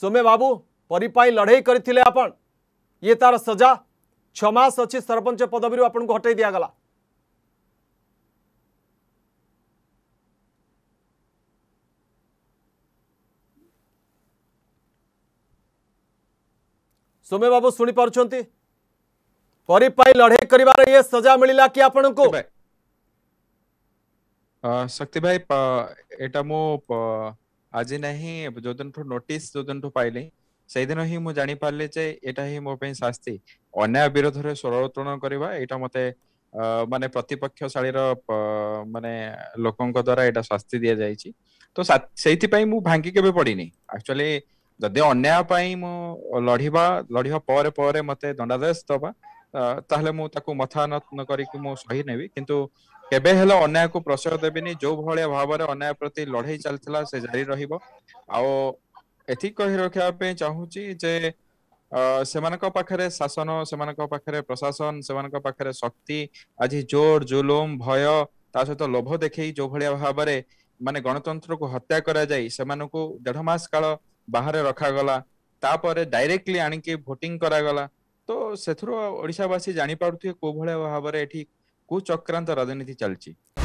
सोमे बाबू परिपाई लड़े करते आपण ये तार सजा छमास अच्छी सरपंच पदवी आपन को दिगला सोमे बाबू शुणी पार्टी परिपाई लड़े करिवार सजा मिलला कि आपन शक्ति भाई एटा मो ଆଜି ନାହିଁ ଯୋଉଦିନଠୁ ନୋଟିସ ଯୋଉଦିନଠୁ ପାଇଲି ସେଇଦିନ ହିଁ ମୁଁ ଜାଣିପାରିଲି ଯେ ଏଇଟା ହିଁ ମୋ ପାଇଁ ଶାସ୍ତି ଅନ୍ୟାୟ ବିରୋଧରେ ସ୍ୱରୋତ୍ତୋଳନ କରିବା ଏଇଟା ମତେ ମାନେ ପ୍ରତିପକ୍ଷଶାଳୀର ମାନେ ଲୋକଙ୍କ ଦ୍ଵାରା ଏଇଟା ଶାସ୍ତି ଦିଆଯାଇଛି ତ ସେଇଥିପାଇଁ ମୁଁ ଭାଙ୍ଗି କେବେ ପଡିନି ଆକ୍ଚୁଆଲି ଯଦି ଅନ୍ୟାୟ ପାଇଁ ମୁଁ ଲଢିବା ଲଢିବା ପରେ ପରେ ମତେ ଦଣ୍ଡାଦେଶ ଦବା ତାହେଲେ ମୁଁ ତାକୁ ମଥା ନ କରିକି ମୁଁ ସହି ନେବି କିନ୍ତୁ କେବେ ହେଲେ ଅନ୍ୟାୟକୁ ପ୍ରଶ୍ରୟ ଦେବେନି ଯୋଉ ଭଳିଆ ଭାବରେ ଅନ୍ୟାୟ ପ୍ରତି ଲଢେଇ ଚାଲିଥିଲା ସେ ଜାରି ରହିବ ଆଉ ଏତିକି କହି ରଖିବା ପାଇଁ ଚାହୁଁଛି ଯେ ସେମାନଙ୍କ ପାଖରେ ଶାସନ ସେମାନଙ୍କ ପାଖରେ ପ୍ରଶାସନ ସେମାନଙ୍କ ପାଖରେ ଶକ୍ତି ଆଜି ଜୋର ଜୁଲୁମ ଭୟ ତା ସହିତ ଲୋଭ ଦେଖେଇ ଯୋଉ ଭଳିଆ ଭାବରେ ମାନେ ଗଣତନ୍ତ୍ରକୁ ହତ୍ୟା କରାଯାଇ ସେମାନଙ୍କୁ ଦେଢ ମାସ କାଳ ବାହାରେ ରଖାଗଲା ତାପରେ ଡାଇରେକ୍ଟଲି ଆଣିକି ଭୋଟିଂ କରାଗଲା ତ ସେଥିରୁ ଓଡ଼ିଶାବାସୀ ଜାଣିପାରୁଥିବେ କୋଉ ଭଳିଆ ଭାବରେ ଏଠି କୁ ଚକ୍ରାନ୍ତ ରାଜନୀତି ଚାଲିଛି